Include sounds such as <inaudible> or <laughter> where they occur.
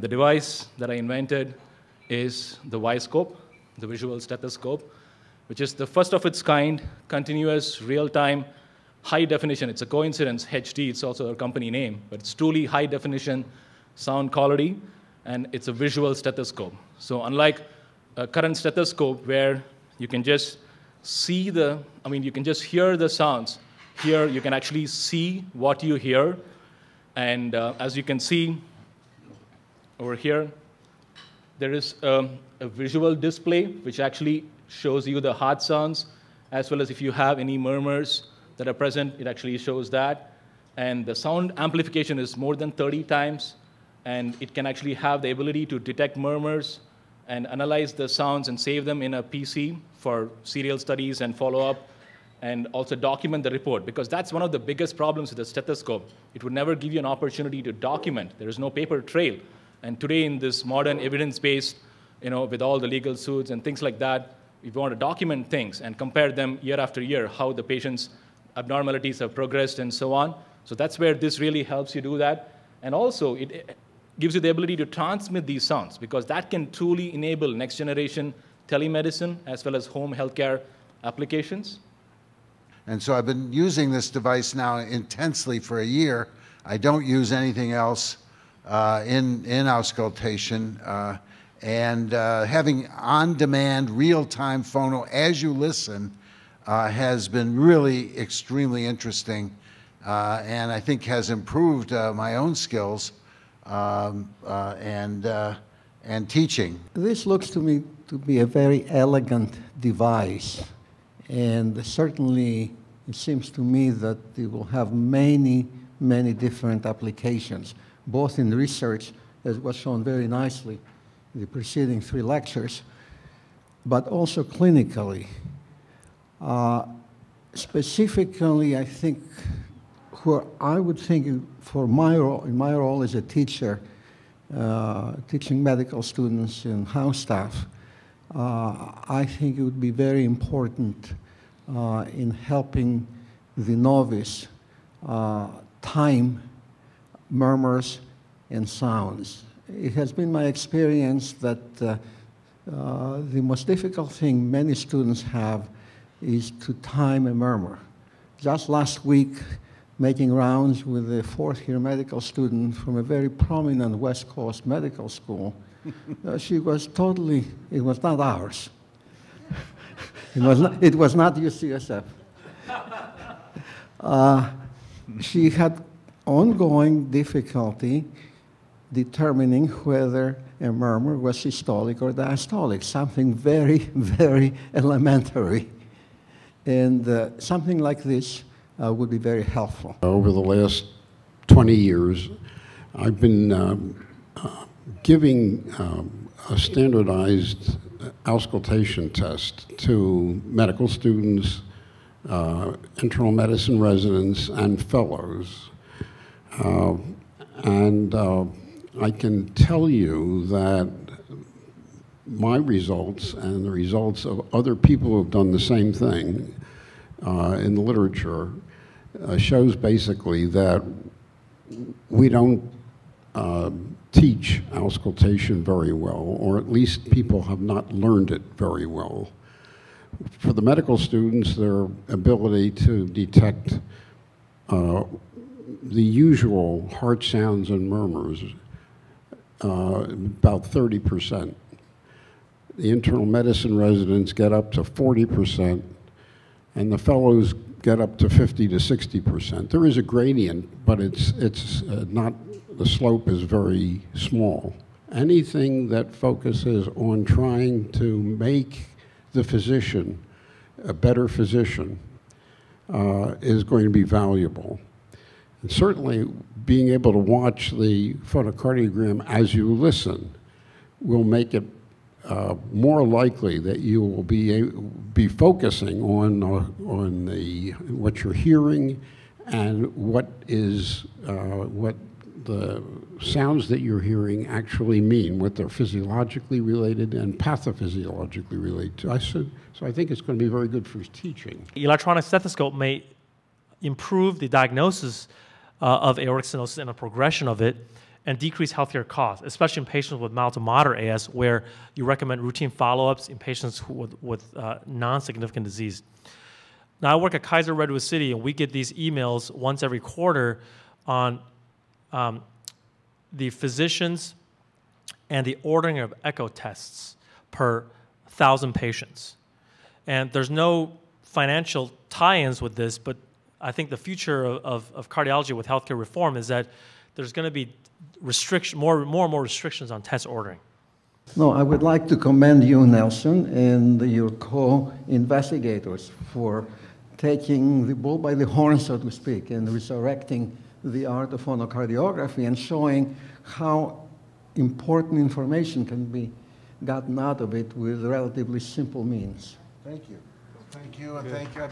The device that I invented is the ViScope, the visual stethoscope, which is the first of its kind, continuous, real-time, high definition. It's a coincidence, HD, it's also a company name, but it's truly high definition sound quality, and it's a visual stethoscope. So unlike a current stethoscope where you can just see the, I mean, you can just hear the sounds. Here, you can actually see what you hear. And uh, as you can see over here, there is a, a visual display which actually shows you the hard sounds, as well as if you have any murmurs that are present, it actually shows that. And the sound amplification is more than 30 times, and it can actually have the ability to detect murmurs and analyze the sounds and save them in a PC for serial studies and follow up, and also document the report, because that's one of the biggest problems with the stethoscope. It would never give you an opportunity to document. There is no paper trail. And today, in this modern evidence based, you know, with all the legal suits and things like that, we want to document things and compare them year after year, how the patient's abnormalities have progressed and so on. So that's where this really helps you do that. And also, it gives you the ability to transmit these sounds because that can truly enable next generation telemedicine as well as home healthcare applications. And so I've been using this device now intensely for a year. I don't use anything else in, in auscultation. Uh, and uh, having on demand, real time phono as you listen uh, has been really extremely interesting uh, and I think has improved uh, my own skills um, uh, and, uh, and teaching. This looks to me to be a very elegant device, and certainly it seems to me that it will have many, many different applications, both in research, as was shown very nicely in the preceding three lectures, but also clinically. Uh, specifically, I think where I would think for my role, in my role as a teacher, uh, teaching medical students and house staff, uh, I think it would be very important uh, in helping the novice uh, time murmurs and sounds. It has been my experience that uh, uh, the most difficult thing many students have is to time a murmur. Just last week, making rounds with a fourth year medical student from a very prominent West Coast medical school. uh, she was totally, it was not ours. <laughs> it, was not, it was not UCSF. Uh, she had ongoing difficulty determining whether a murmur was systolic or diastolic, something very, <laughs> very elementary. And uh, something like this uh, would be very helpful. Over the last 20 years, I've been um, uh, giving um, a standardized auscultation test to medical students, uh, internal medicine residents, and fellows. Uh, and uh, I can tell you that my results and the results of other people who have done the same thing uh, in the literature shows basically that we don't uh, teach auscultation very well, or at least people have not learned it very well. For the medical students, their ability to detect uh, the usual heart sounds and murmurs, uh, about 30%. The internal medicine residents get up to 40%, and the fellows get up to 50 to 60 percent. There is a gradient, but it's, it's uh, not, the slope is very small. Anything that focuses on trying to make the physician a better physician uh, is going to be valuable. And certainly, being able to watch the phonocardiogram as you listen will make it uh, more likely that you will be be focusing on uh, on the what you're hearing and what is uh, what the sounds that you're hearing actually mean, what they're physiologically related and pathophysiologically related to. I so, so I think it's going to be very good for teaching. Electronic stethoscope may improve the diagnosis uh, of aortic stenosis and the progression of it and decrease healthcare costs, especially in patients with mild to moderate AS, where you recommend routine follow-ups in patients with, with uh, non-significant disease. Now, I work at Kaiser Redwood City, and we get these emails once every quarter on um, the physicians and the ordering of echo tests per thousand patients. And there's no financial tie-ins with this, but I think the future of, of, of cardiology with healthcare reform is that there's going to be restriction, more, more and more restrictions on test ordering. No, I would like to commend you, Nelson, and your co-investigators for taking the bull by the horn, so to speak, and resurrecting the art of phonocardiography and showing how important information can be gotten out of it with relatively simple means. Thank you. Thank you, and thank you.